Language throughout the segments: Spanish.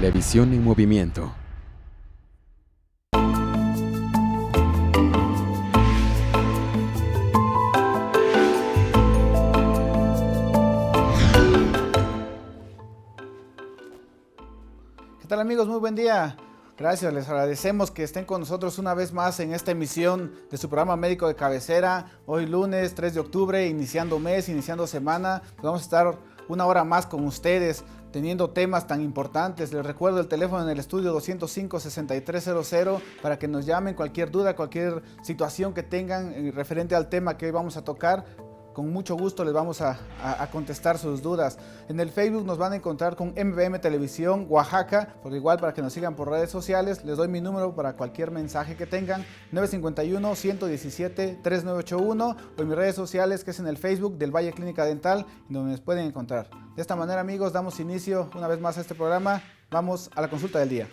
Televisión en movimiento. ¿Qué tal amigos? Muy buen día. Gracias, les agradecemos que estén con nosotros una vez más en esta emisión de su programa médico de cabecera. Hoy lunes 3 de octubre, iniciando mes, iniciando semana. Pues vamos a estar una hora más con ustedes teniendo temas tan importantes. Les recuerdo el teléfono en el estudio 205-6300 para que nos llamen cualquier duda, cualquier situación que tengan eh, referente al tema que hoy vamos a tocar con mucho gusto les vamos a, contestar sus dudas. En el Facebook nos van a encontrar con MBM Televisión Oaxaca, porque igual para que nos sigan por redes sociales, les doy mi número para cualquier mensaje que tengan, 951-117-3981, o en mis redes sociales, que es en el Facebook del Valle Clínica Dental, donde nos pueden encontrar. De esta manera, amigos, damos inicio una vez más a este programa. Vamos a la consulta del día.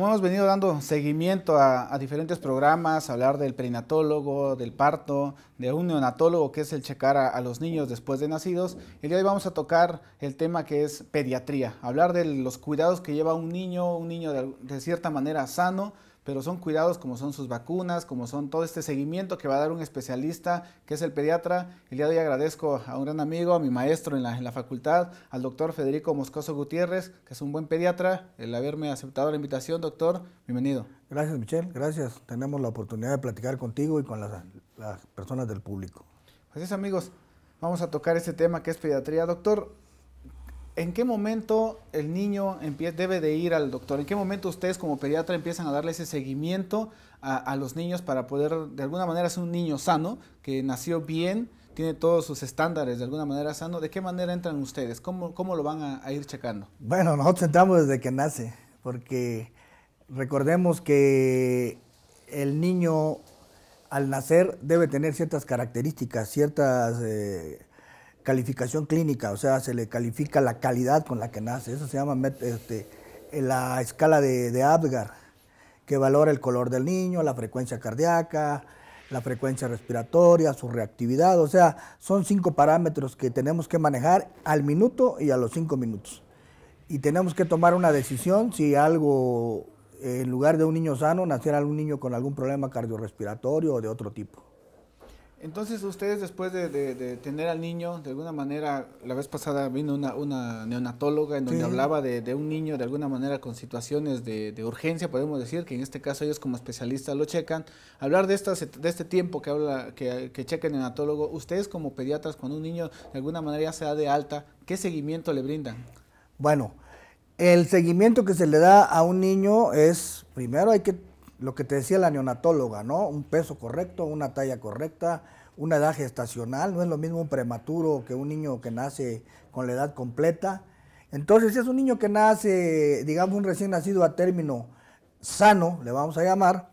Como hemos venido dando seguimiento a, diferentes programas, hablar del perinatólogo, del parto, de un neonatólogo que es el checar a, los niños después de nacidos, el día de hoy vamos a tocar el tema que es pediatría, hablar de los cuidados que lleva un niño, un niño de cierta manera sano, pero son cuidados como son sus vacunas, como son todo este seguimiento que va a dar un especialista, que es el pediatra. El día de hoy agradezco a un gran amigo, a mi maestro en la, en la facultad, al doctor Federico Moscoso Gutiérrez, que es un buen pediatra, el haberme aceptado la invitación, doctor. Bienvenido. Gracias, Michelle. Gracias. Tenemos la oportunidad de platicar contigo y con las, las personas del público. Pues es, amigos, vamos a tocar este tema que es pediatría. Doctor, ¿En qué momento el niño debe de ir al doctor? ¿En qué momento ustedes como pediatra empiezan a darle ese seguimiento a, los niños para poder de alguna manera ser un niño sano, que nació bien, tiene todos sus estándares de alguna manera sano? ¿De qué manera entran ustedes? ¿Cómo, cómo lo van a, ir checando? Bueno, nosotros entramos desde que nace, porque recordemos que el niño al nacer debe tener ciertas características, ciertas... Eh, calificación clínica, o sea, se le califica la calidad con la que nace. Eso se llama este, la escala de, de Apgar, que valora el color del niño, la frecuencia cardíaca, la frecuencia respiratoria, su reactividad. O sea, son cinco parámetros que tenemos que manejar al minuto y a los cinco minutos. Y tenemos que tomar una decisión si algo, en lugar de un niño sano, naciera algún niño con algún problema cardiorrespiratorio o de otro tipo. Entonces ustedes después de, tener al niño, de alguna manera, la vez pasada vino una, neonatóloga en donde hablaba de, un niño de alguna manera con situaciones de, urgencia, podemos decir, que en este caso ellos como especialistas lo checan. Hablar de, estas, de este tiempo que habla que, que checa el neonatólogo, ustedes como pediatras, cuando un niño de alguna manera ya se da de alta, ¿qué seguimiento le brindan? Bueno, el seguimiento que se le da a un niño es, primero hay que lo que te decía la neonatóloga, ¿no? Un peso correcto, una talla correcta, una edad gestacional, no es lo mismo un prematuro que un niño que nace con la edad completa. Entonces, si es un niño que nace, digamos, un recién nacido a término sano, le vamos a llamar,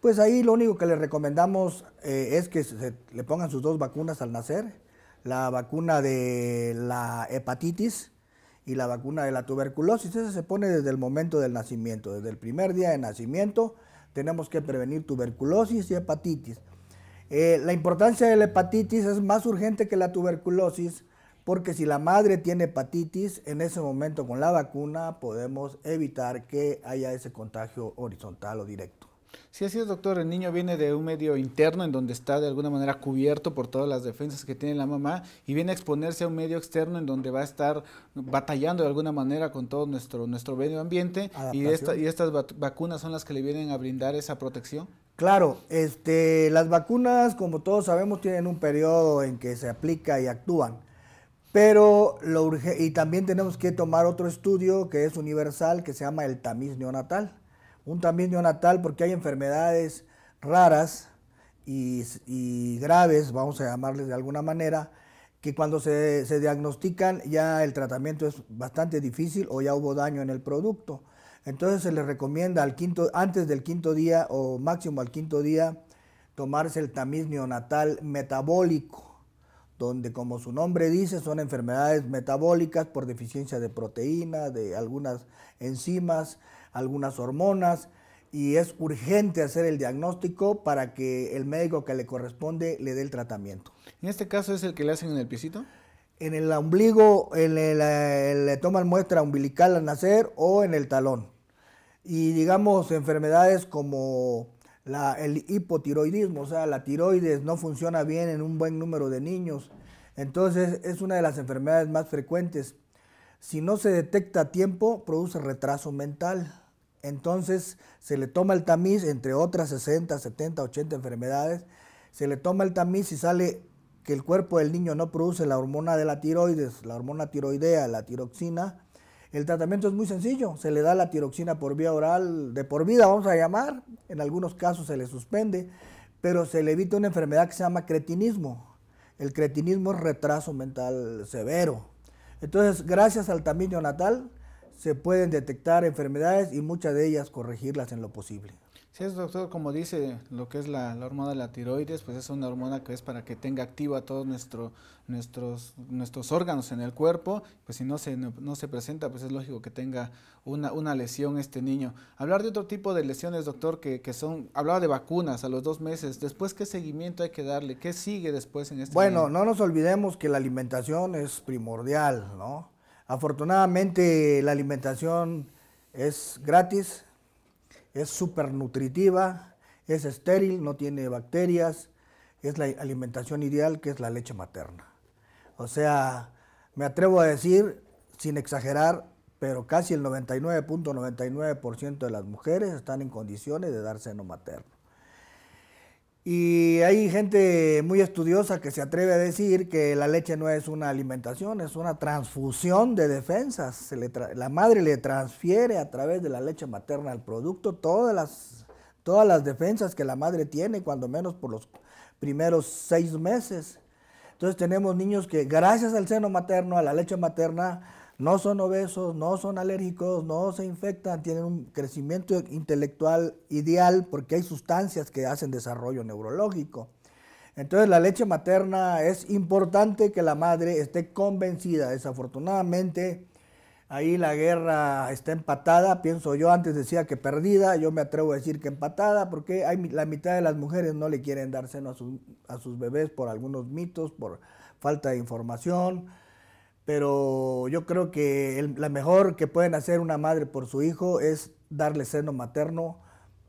pues ahí lo único que le recomendamos eh, es que le pongan sus dos vacunas al nacer, la vacuna de la hepatitis y la vacuna de la tuberculosis. Esa se pone desde el momento del nacimiento, desde el primer día de nacimiento tenemos que prevenir tuberculosis y hepatitis. Eh, la importancia de la hepatitis es más urgente que la tuberculosis porque si la madre tiene hepatitis, en ese momento con la vacuna podemos evitar que haya ese contagio horizontal o directo. Sí, así es, doctor. El niño viene de un medio interno en donde está de alguna manera cubierto por todas las defensas que tiene la mamá y viene a exponerse a un medio externo en donde va a estar batallando de alguna manera con todo nuestro, nuestro medio ambiente y, y estas vacunas son las que le vienen a brindar esa protección. Claro, este, las vacunas, como todos sabemos, tienen un periodo en que se aplica y actúan. Pero lo urge y también tenemos que tomar otro estudio que es universal, que se llama el tamiz neonatal un también neonatal porque hay enfermedades raras y, graves, vamos a llamarles de alguna manera, que cuando se, diagnostican ya el tratamiento es bastante difícil o ya hubo daño en el producto. Entonces se les recomienda al quinto, antes del quinto día o máximo al quinto día tomarse el tamiz neonatal metabólico, donde como su nombre dice son enfermedades metabólicas por deficiencia de proteína, de algunas enzimas, algunas hormonas y es urgente hacer el diagnóstico para que el médico que le corresponde le dé el tratamiento. ¿En este caso es el que le hacen en el piecito? En el ombligo le toman muestra umbilical al nacer o en el talón. Y digamos enfermedades como el hipotiroidismo, o sea, la tiroides no funciona bien en un buen número de niños. Entonces es una de las enfermedades más frecuentes. Si no se detecta a tiempo, produce retraso mental. Entonces se le toma el tamiz, entre otras 60, 70, 80 enfermedades, se le toma el tamiz y sale que el cuerpo del niño no produce la hormona de la tiroides, la hormona tiroidea, la tiroxina. El tratamiento es muy sencillo, se le da la tiroxina por vía oral de por vida, vamos a llamar, en algunos casos se le suspende, pero se le evita una enfermedad que se llama cretinismo. El cretinismo es retraso mental severo. Entonces, gracias al tamiz neonatal, se pueden detectar enfermedades y muchas de ellas corregirlas en lo posible. Sí, es doctor, como dice lo que es la, hormona de la tiroides, pues es una hormona que es para que tenga activa todos nuestro, nuestros, nuestros órganos en el cuerpo, pues si no se, no, se presenta, pues es lógico que tenga una, una, lesión este niño. Hablar de otro tipo de lesiones, doctor, que, que, son, hablaba de vacunas a los dos meses, después qué seguimiento hay que darle, qué sigue después en este Bueno, no nos olvidemos que la alimentación es primordial, ¿no? Afortunadamente la alimentación es gratis, es súper nutritiva, es estéril, no tiene bacterias, es la alimentación ideal que es la leche materna. O sea, me atrevo a decir, sin exagerar, pero casi el 99.99% de las mujeres están en condiciones de dar seno materno. Y hay gente muy estudiosa que se atreve a decir que la leche no es una alimentación, es una transfusión de defensas. la madre le transfiere a través de la leche materna al producto todas las, todas las defensas que la madre tiene, cuando menos por los primeros seis meses. Entonces tenemos niños que gracias al seno materno, a la leche materna, no son obesos, no son alérgicos, no se infectan, tienen un crecimiento intelectual ideal porque hay sustancias que hacen desarrollo neurológico. Entonces la leche materna es importante que la madre esté convencida. Desafortunadamente ahí la guerra está empatada, pienso yo, antes decía que perdida, yo me atrevo a decir que empatada porque hay, la mitad de las mujeres no le quieren dar seno a, a sus bebés por algunos mitos, por falta de información pero yo creo que el, la mejor que pueden hacer una madre por su hijo es darle seno materno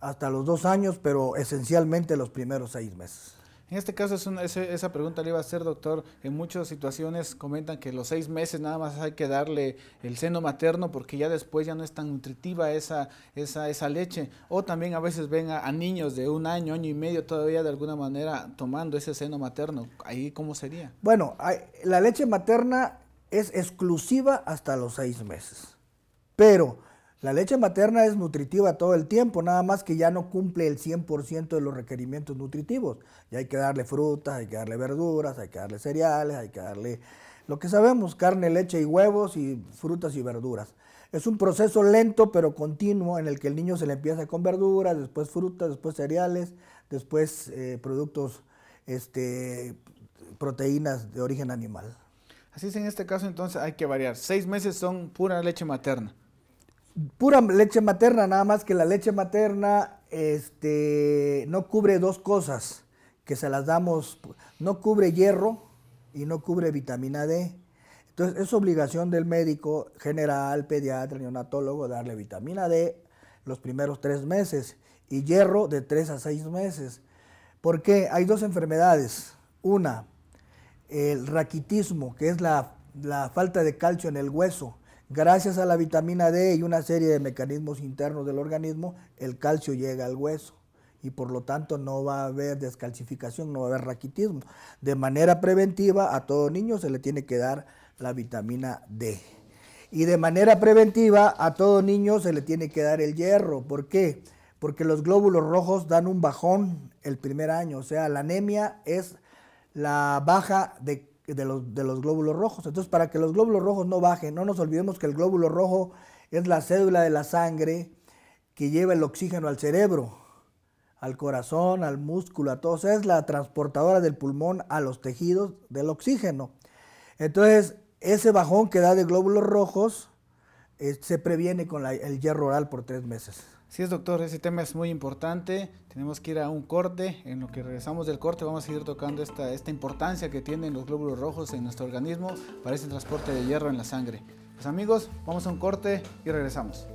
hasta los dos años, pero esencialmente los primeros seis meses. En este caso, es esa pregunta le iba a hacer, doctor. En muchas situaciones comentan que los seis meses nada más hay que darle el seno materno porque ya después ya no es tan nutritiva esa, esa, esa leche. O también a veces ven a, niños de un año, año y medio todavía de alguna manera tomando ese seno materno. ¿Ahí cómo sería? Bueno, la leche materna es exclusiva hasta los seis meses. Pero la leche materna es nutritiva todo el tiempo, nada más que ya no cumple el 100% de los requerimientos nutritivos. Y hay que darle frutas, hay que darle verduras, hay que darle cereales, hay que darle lo que sabemos, carne, leche y huevos y frutas y verduras. Es un proceso lento pero continuo en el que el niño se le empieza con verduras, después frutas, después cereales, después eh, productos, este, proteínas de origen animal. Así es, en este caso entonces hay que variar. Seis meses son pura leche materna. Pura leche materna, nada más que la leche materna este, no cubre dos cosas, que se las damos, no cubre hierro y no cubre vitamina D. Entonces es obligación del médico general, pediatra, neonatólogo darle vitamina D los primeros tres meses y hierro de tres a seis meses. ¿Por qué? Hay dos enfermedades. Una, el raquitismo, que es la, falta de calcio en el hueso. Gracias a la vitamina D y una serie de mecanismos internos del organismo, el calcio llega al hueso y por lo tanto no va a haber descalcificación, no va a haber raquitismo. De manera preventiva a todo niño se le tiene que dar la vitamina D. Y de manera preventiva a todo niño se le tiene que dar el hierro. ¿Por qué? Porque los glóbulos rojos dan un bajón el primer año. O sea, la anemia es la baja de, los, glóbulos rojos. Entonces, para que los glóbulos rojos no bajen, no nos olvidemos que el glóbulo rojo es la cédula de la sangre que lleva el oxígeno al cerebro, al corazón, al músculo, a todos. Es la transportadora del pulmón a los tejidos del oxígeno. Entonces, ese bajón que da de glóbulos rojos eh, se previene con la- el hierro oral por tres meses. Sí es, doctor, ese tema es muy importante. Tenemos que ir a un corte. En lo que regresamos del corte vamos a seguir tocando esta, esta importancia que tienen los glóbulos rojos en nuestro organismo para ese transporte de hierro en la sangre. Pues amigos, vamos a un corte y regresamos.